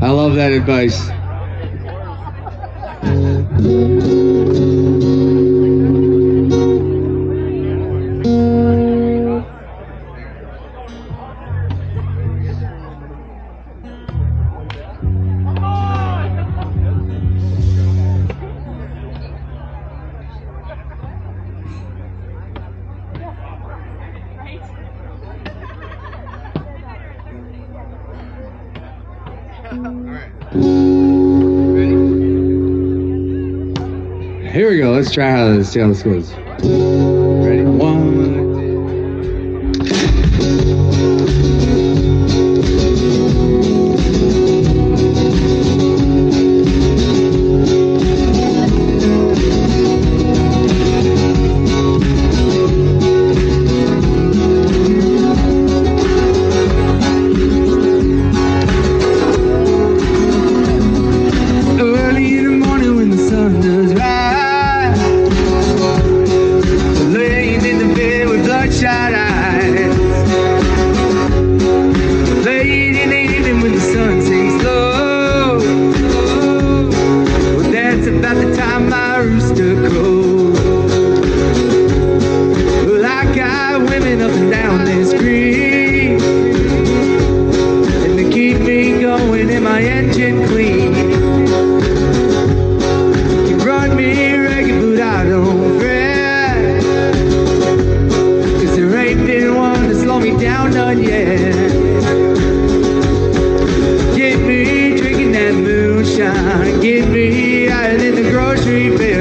I love that advice. right? Here we go. Let's try how this, see how this goes. Ready? One. shine. Get me out in the grocery bill.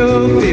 show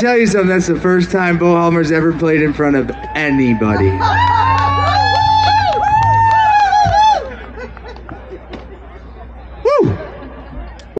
Tell you something. That's the first time Beau Halmer's ever played in front of anybody.